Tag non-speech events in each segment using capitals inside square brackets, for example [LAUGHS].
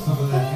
some of that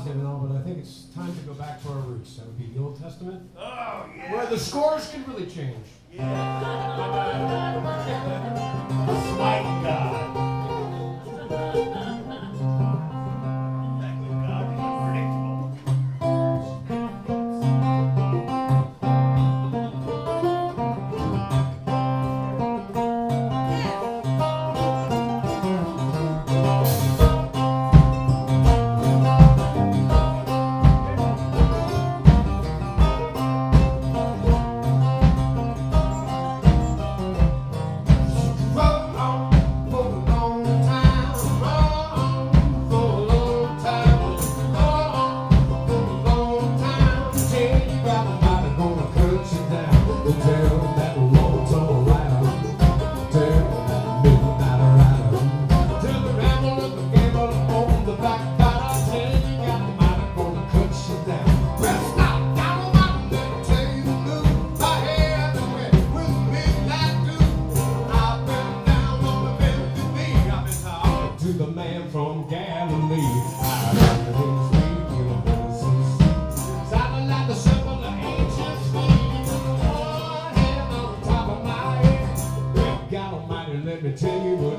positive and all, but I think it's time to go back to our roots. That would be the Old Testament, Oh, yeah. where the scores can really change. Yeah. [LAUGHS] God. Let me tell you